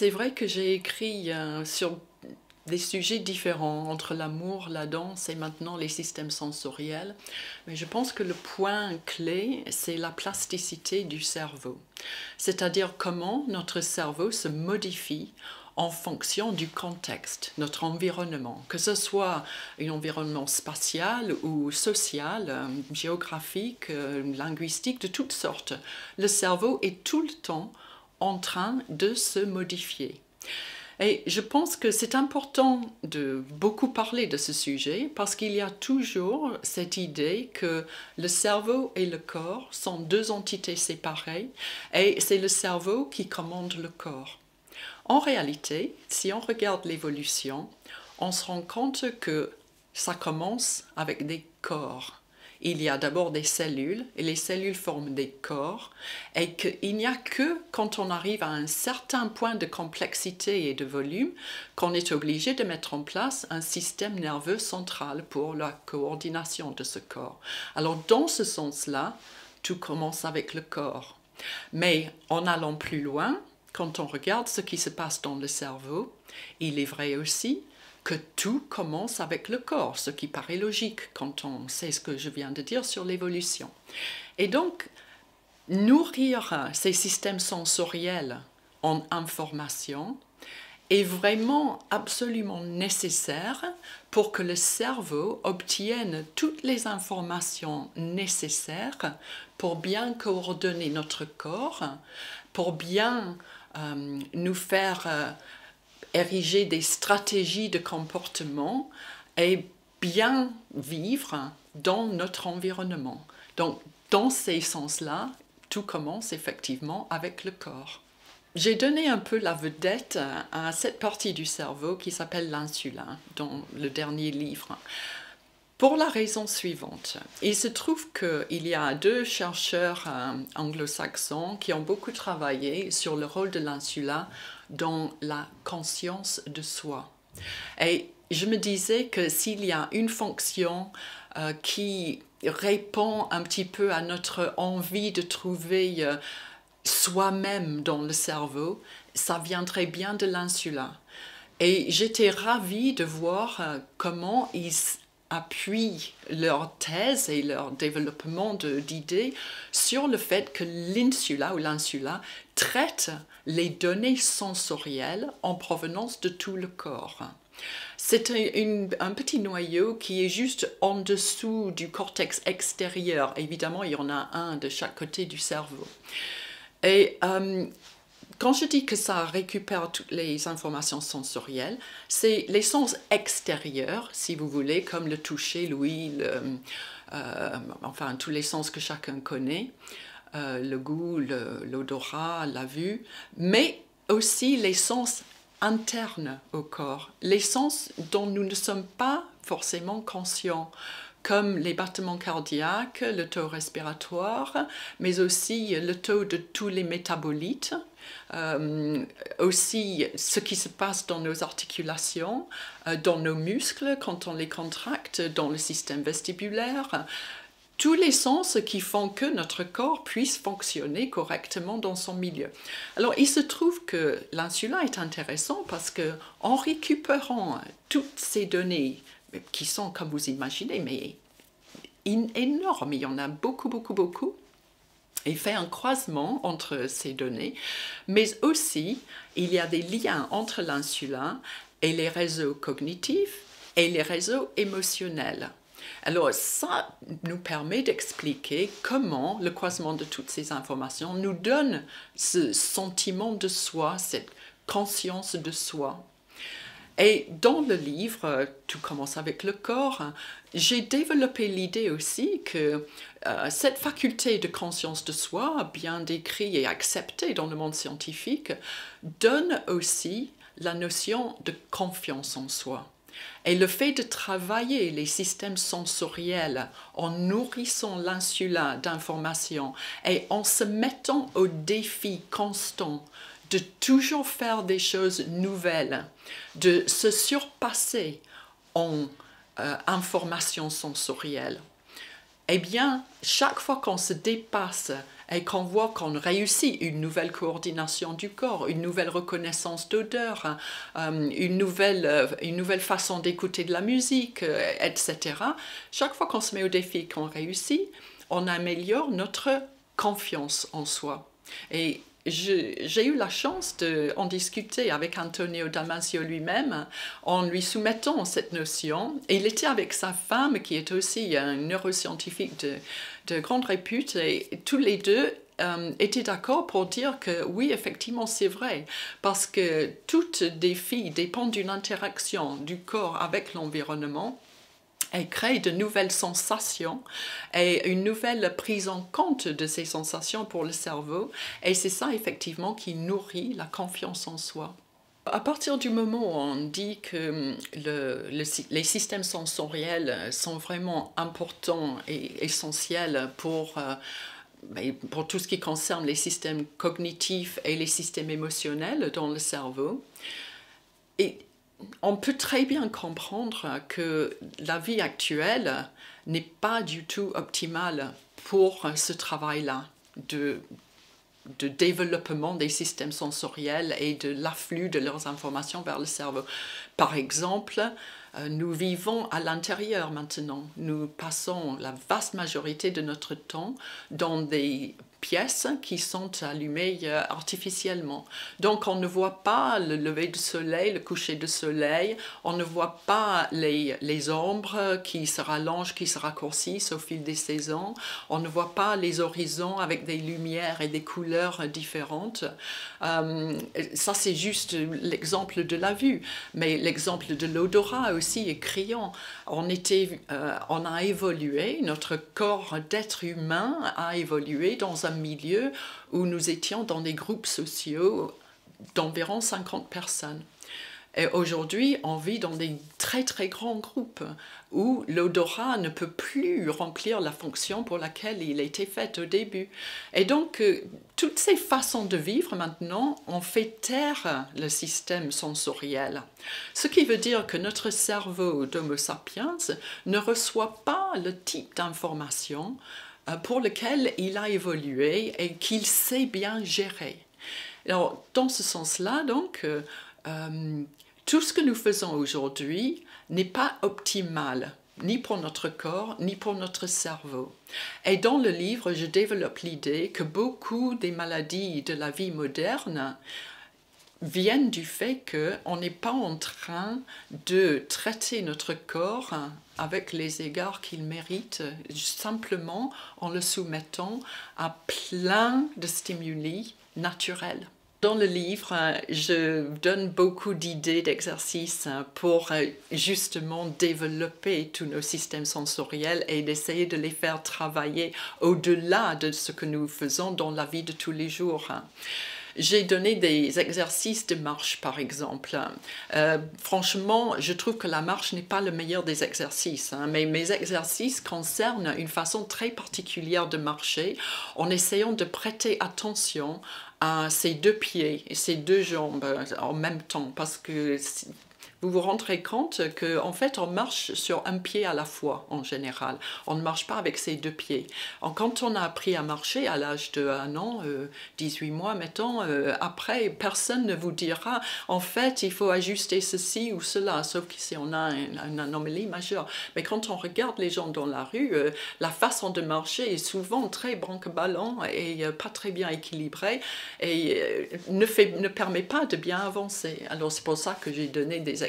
c'est vrai que j'ai écrit euh, sur des sujets différents entre l'amour, la danse et maintenant les systèmes sensoriels. Mais je pense que le point clé, c'est la plasticité du cerveau. C'est-à-dire comment notre cerveau se modifie en fonction du contexte, notre environnement, que ce soit un environnement spatial ou social, euh, géographique, euh, linguistique, de toutes sortes. Le cerveau est tout le temps en train de se modifier. Et je pense que c'est important de beaucoup parler de ce sujet parce qu'il y a toujours cette idée que le cerveau et le corps sont deux entités séparées et c'est le cerveau qui commande le corps. En réalité, si on regarde l'évolution, on se rend compte que ça commence avec des corps il y a d'abord des cellules, et les cellules forment des corps, et qu'il n'y a que quand on arrive à un certain point de complexité et de volume qu'on est obligé de mettre en place un système nerveux central pour la coordination de ce corps. Alors dans ce sens-là, tout commence avec le corps. Mais en allant plus loin, quand on regarde ce qui se passe dans le cerveau, il est vrai aussi que tout commence avec le corps, ce qui paraît logique quand on sait ce que je viens de dire sur l'évolution. Et donc, nourrir ces systèmes sensoriels en information est vraiment absolument nécessaire pour que le cerveau obtienne toutes les informations nécessaires pour bien coordonner notre corps, pour bien euh, nous faire euh, ériger des stratégies de comportement et bien vivre dans notre environnement. Donc, dans ces sens-là, tout commence effectivement avec le corps. J'ai donné un peu la vedette à cette partie du cerveau qui s'appelle l'insula dans le dernier livre. Pour la raison suivante, il se trouve qu'il y a deux chercheurs euh, anglo-saxons qui ont beaucoup travaillé sur le rôle de l'insula dans la conscience de soi. Et je me disais que s'il y a une fonction euh, qui répond un petit peu à notre envie de trouver euh, soi-même dans le cerveau, ça viendrait bien de l'insula. Et j'étais ravie de voir comment ils appuient leur thèse et leur développement d'idées sur le fait que l'insula ou l'insula traite les données sensorielles en provenance de tout le corps. C'est un, petit noyau qui est juste en dessous du cortex extérieur. Évidemment, il y en a un de chaque côté du cerveau. Et euh, quand je dis que ça récupère toutes les informations sensorielles, c'est les sens extérieurs, si vous voulez, comme le toucher, l'ouïe, euh, enfin tous les sens que chacun connaît, euh, le goût, l'odorat, la vue, mais aussi les sens internes au corps, les sens dont nous ne sommes pas forcément conscients comme les battements cardiaques, le taux respiratoire, mais aussi le taux de tous les métabolites, euh, aussi ce qui se passe dans nos articulations, euh, dans nos muscles quand on les contracte, dans le système vestibulaire, tous les sens qui font que notre corps puisse fonctionner correctement dans son milieu. Alors, il se trouve que l'insula est intéressant parce que en récupérant toutes ces données qui sont, comme vous imaginez, mais énormes, il y en a beaucoup, beaucoup, beaucoup, il fait un croisement entre ces données, mais aussi il y a des liens entre l'insula et les réseaux cognitifs et les réseaux émotionnels. Alors ça nous permet d'expliquer comment le croisement de toutes ces informations nous donne ce sentiment de soi, cette conscience de soi. Et dans le livre, tout commence avec le corps, j'ai développé l'idée aussi que euh, cette faculté de conscience de soi, bien décrite et acceptée dans le monde scientifique, donne aussi la notion de confiance en soi. Et le fait de travailler les systèmes sensoriels en nourrissant l'insula d'informations et en se mettant au défi constant de toujours faire des choses nouvelles, de se surpasser en euh, information sensorielle. Eh bien, chaque fois qu'on se dépasse et qu'on voit qu'on réussit une nouvelle coordination du corps, une nouvelle reconnaissance d'odeur, euh, une, nouvelle, euh, une nouvelle façon d'écouter de la musique, euh, etc. Chaque fois qu'on se met au défi qu'on réussit, on améliore notre confiance en soi. Et j'ai eu la chance d'en discuter avec Antonio Damasio lui-même en lui soumettant cette notion. Et il était avec sa femme, qui est aussi un neuroscientifique de, de grande répute, et tous les deux euh, étaient d'accord pour dire que oui, effectivement, c'est vrai, parce que toutes défis dépendent d'une interaction du corps avec l'environnement elle crée de nouvelles sensations et une nouvelle prise en compte de ces sensations pour le cerveau. Et c'est ça effectivement qui nourrit la confiance en soi. À partir du moment où on dit que les systèmes sensoriels sont vraiment importants et essentiels pour, euh, ben, pour tout ce qui concerne les systèmes cognitifs et les systèmes émotionnels dans le cerveau, on peut très bien comprendre que la vie actuelle n'est pas du tout optimale pour ce travail-là de, développement des systèmes sensoriels et de l'afflux de leurs informations vers le cerveau. Par exemple, euh, nous vivons à l'intérieur maintenant. Nous passons la vaste majorité de notre temps dans des pièces qui sont allumées euh, artificiellement. Donc on ne voit pas le lever du soleil, le coucher du soleil, on ne voit pas les, les ombres qui se rallongent, qui se raccourcissent au fil des saisons, on ne voit pas les horizons avec des lumières et des couleurs différentes. Euh, ça c'est juste l'exemple de la vue, mais l'exemple de l'odorat aussi est criant. On, était, euh, on a évolué, notre corps d'être humain a évolué dans un milieu où nous étions dans des groupes sociaux d'environ 50 personnes. Et aujourd'hui, on vit dans des très très grands groupes où l'odorat ne peut plus remplir la fonction pour laquelle il a été fait au début. Et donc, euh, toutes ces façons de vivre maintenant ont fait taire le système sensoriel. Ce qui veut dire que notre cerveau d'Homo sapiens ne reçoit pas le type d'information pour lequel il a évolué et qu'il sait bien gérer. Alors, dans ce sens-là, donc, euh, euh, tout ce que nous faisons aujourd'hui n'est pas optimal, ni pour notre corps, ni pour notre cerveau. Et dans le livre, je développe l'idée que beaucoup des maladies de la vie moderne viennent du fait qu'on n'est pas en train de traiter notre corps avec les égards qu'il mérite, simplement en le soumettant à plein de stimuli naturels. Dans le livre, je donne beaucoup d'idées d'exercices pour justement développer tous nos systèmes sensoriels et d'essayer de les faire travailler au-delà de ce que nous faisons dans la vie de tous les jours. J'ai donné des exercices de marche, par exemple. Euh, franchement, je trouve que la marche n'est pas le meilleur des exercices, hein, mais mes exercices concernent une façon très particulière de marcher en essayant de prêter attention à ses deux pieds et ses deux jambes en même temps, parce que vous vous rendrez compte qu'en en fait, on marche sur un pied à la fois en général. On ne marche pas avec ses deux pieds. Quand on a appris à marcher à l'âge de un an, 18 euh, mois, mettons, euh, après, personne ne vous dira en fait, il faut ajuster ceci ou cela, sauf si on a une, anomalie majeure. Mais quand on regarde les gens dans la rue, euh, la façon de marcher est souvent très branque-ballant et pas très bien équilibrée et ne, ne permet pas de bien avancer. Alors c'est pour ça que j'ai donné des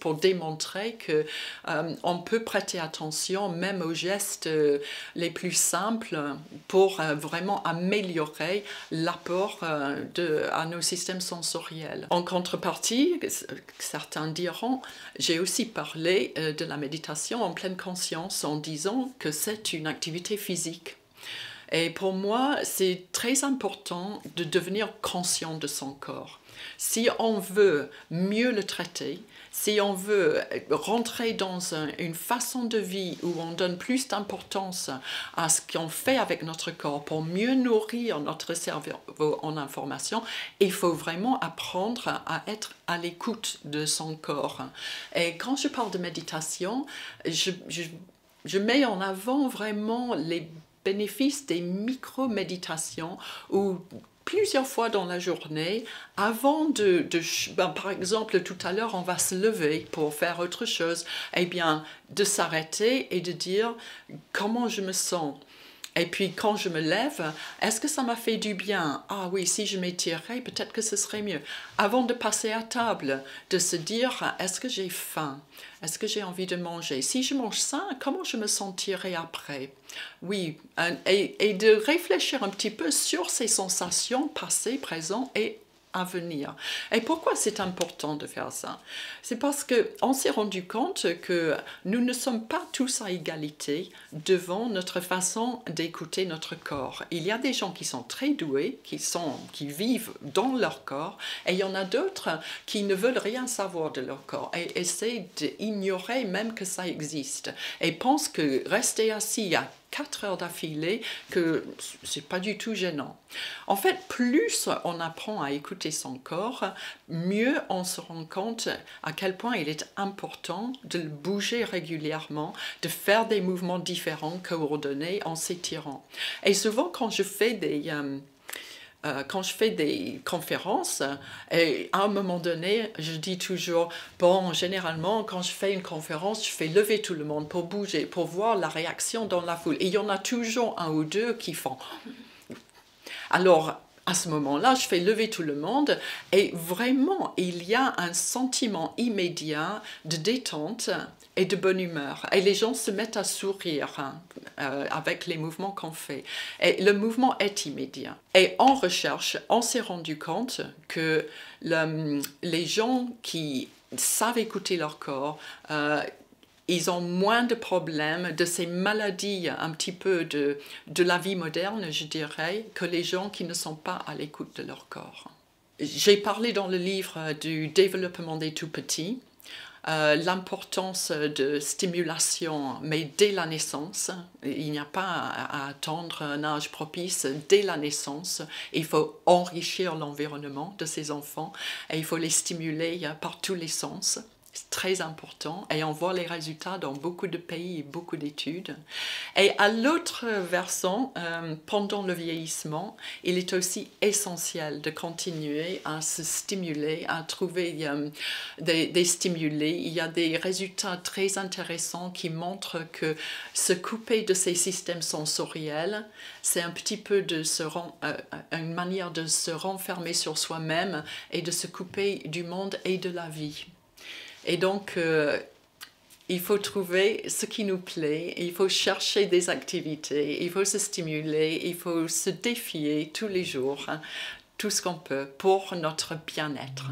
pour démontrer que euh, on peut prêter attention même aux gestes euh, les plus simples pour euh, vraiment améliorer l'apport à nos systèmes sensoriels. En contrepartie, certains diront, j'ai aussi parlé de la méditation en pleine conscience en disant que c'est une activité physique. Et pour moi, c'est très important de devenir conscient de son corps. Si on veut mieux le traiter, si on veut rentrer dans une façon de vie où on donne plus d'importance à ce qu'on fait avec notre corps pour mieux nourrir notre cerveau en information, il faut vraiment apprendre à être à l'écoute de son corps. Et quand je parle de méditation, je, je, mets en avant vraiment les bénéfice des micro-méditations où plusieurs fois dans la journée, avant de, ben, par exemple, tout à l'heure, on va se lever pour faire autre chose, eh bien, de s'arrêter et de dire comment je me sens. Et puis quand je me lève, est-ce que ça m'a fait du bien? Ah oui, si je m'étirais, peut-être que ce serait mieux. Avant de passer à table, de se dire, est-ce que j'ai faim? Est-ce que j'ai envie de manger? Si je mange ça, comment je me sentirai après? Oui, et, et de réfléchir un petit peu sur ces sensations passées, présentes et venir. Et pourquoi c'est important de faire ça? C'est parce qu'on s'est rendu compte que nous ne sommes pas tous à égalité devant notre façon d'écouter notre corps. Il y a des gens qui sont très doués, qui, sont, qui vivent dans leur corps, et il y en a d'autres qui ne veulent rien savoir de leur corps et essaient d'ignorer même que ça existe et pensent que rester assis à 4 heures d'affilée que c'est pas du tout gênant. En fait, plus on apprend à écouter son corps, mieux on se rend compte à quel point il est important de le bouger régulièrement, de faire des mouvements différents, coordonnés en s'étirant. Et souvent, quand je fais des, euh, quand je fais des conférences, et à un moment donné, je dis toujours, bon, généralement, quand je fais une conférence, je fais lever tout le monde pour bouger, pour voir la réaction dans la foule. Et il y en a toujours un ou deux qui font. Alors, à ce moment-là, je fais lever tout le monde et vraiment, il y a un sentiment immédiat de détente et de bonne humeur. Et les gens se mettent à sourire hein, euh, avec les mouvements qu'on fait. Et le mouvement est immédiat. Et en recherche, on s'est rendu compte que les gens qui savent écouter leur corps, euh, ils ont moins de problèmes de ces maladies un petit peu de, de la vie moderne, je dirais, que les gens qui ne sont pas à l'écoute de leur corps. J'ai parlé dans le livre du développement des tout petits, euh, l'importance de stimulation, mais dès la naissance. Il n'y a pas à, attendre un âge propice dès la naissance. Il faut enrichir l'environnement de ces enfants et il faut les stimuler par tous les sens. C'est très important et on voit les résultats dans beaucoup de pays et beaucoup d'études. Et à l'autre versant, euh, pendant le vieillissement, il est aussi essentiel de continuer à se stimuler, à trouver euh, des, des stimulés. Il y a des résultats très intéressants qui montrent que se couper de ces systèmes sensoriels, c'est un petit peu de se euh, une manière de se renfermer sur soi-même et de se couper du monde et de la vie. Et donc, euh, il faut trouver ce qui nous plaît, il faut chercher des activités, il faut se stimuler, il faut se défier tous les jours, hein, tout ce qu'on peut pour notre bien-être.